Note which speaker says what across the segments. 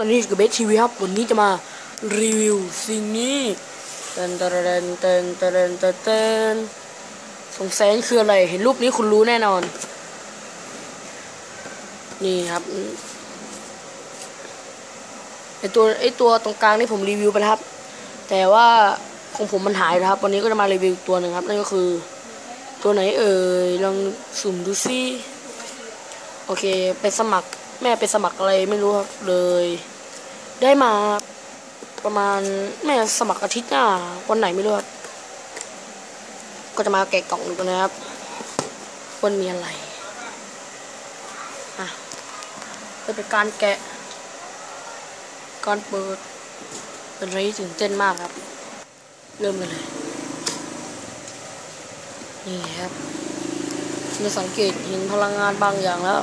Speaker 1: ตอนนี้กับเบสทีวีครับวันนี้จะมารีวิวสิ่งนี้เต้นเต้นเต้นเต้นเต้นเต้นสงสัยคืออะไร เห็นรูปนี้คุณรู้แน่นอน นี่ครับไอตัวไอตัวตรงกลางนี่ผมรีวิวไปครับ แต่ว่าของผมมันหายนะครับ วันนี้ก็จะมารีวิวตัวหนึ่งครับ นั่นก็คือ ตัวไหนเอ่ยลองสุ่มดูซิโอเค ไปสมัคร แม่ไปสมัครอะไรไม่รู้ครับเลย ได้มาประมาณแม่สมัครอาทิตย์หน้าวันไหนไม่รู้ครับก็จะมาแกะกล่องดูกันนะครับวันมีอะไรอะจะเป็นการแกะการเปิดเป็นอะไรที่ตื่นเต้นมากครับ เริ่มกันเลย นี่ครับจะสังเกตเห็นพลังงานบางอย่างแล้ว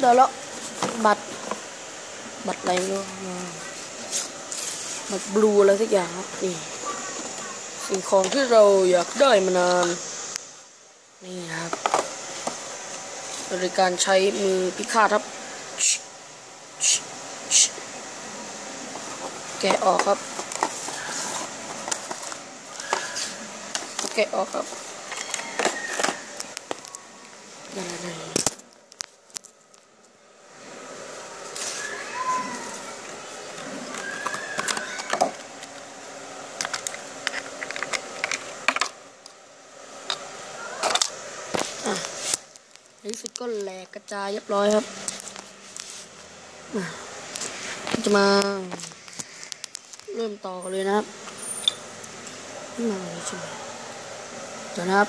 Speaker 1: เดี๋ยวแล้ว บัตร บัตรอะไรไม่รู้บัตรบลูอะไรสักอย่างครับนี่สิ่งของที่เราอยากได้มานาน นี่ครับโดยการใช้มือพิฆาตครับ แกะออกครับ แกะออกครับนั่น ในที่สุดก็แหลกกระจายเรียบร้อยครับ จะมา เริ่มต่อกันเลยนะครับมาเลยใช่ไหมเดี๋ยวนะครับ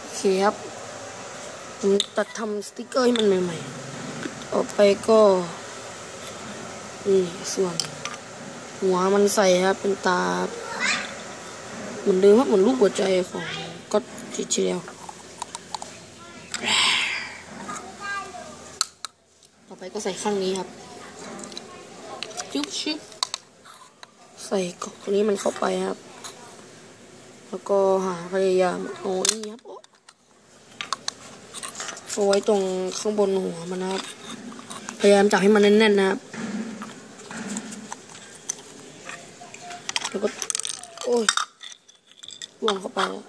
Speaker 1: โอเคครับ ผมตัดทำสติกเกอร์ให้มันใหม่ๆ ออกไปก็นี่ส่วน หัวมันใส่ครับ เป็นตา เหมือนเดิมครับเหมือนรูปหัวใจของก็ทีเดียวต่อไปก็ใส่ข้างนี้ครับจุ๊บชิบใส่กล่องนี้มันเข้าไปครับ แล้วก็หาพยายามเอานี่ครับ เอาไว้ตรงข้างบนหัวมันนะครับ พยายามจับให้มันแน่นๆนะครับ แล้วก็ โอ้ยล่วงเข้าไปแล้ว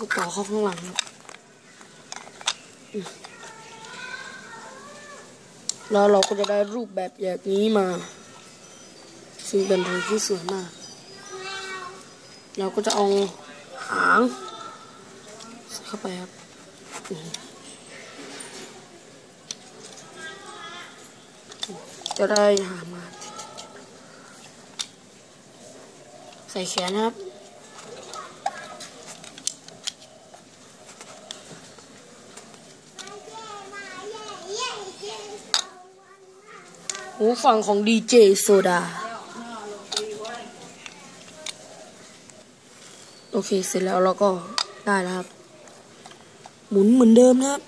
Speaker 1: ก็ต่อเข้าข้างหลังครับ แล้วเราก็จะได้รูปแบบอย่างนี้มา ซึ่งเป็นอะไรที่สวยมาก เราก็จะเอาหางเข้าไปครับจะได้หามา ใส่แขนนะครับ หูฟังของดีเจโซดา โอเคเสร็จแล้วเราก็ได้แล้วครับ หมุนเหมือนเดิมนะครับ